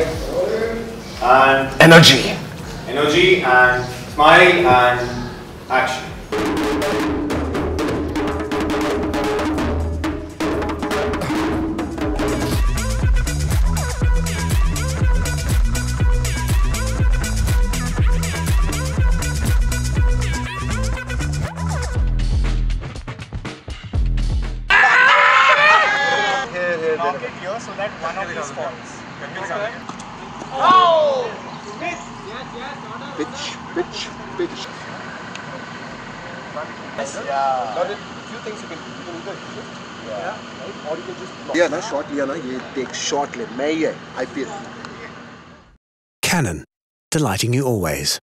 and Energy. energy and smile and action. knock it here so that one of these falls. Pitch, pitch. Yeah. Now, few things you can, you can yeah, right? or you can just block. Yeah, na, na, ye take shortly. May I, ye, Canon, delighting you always.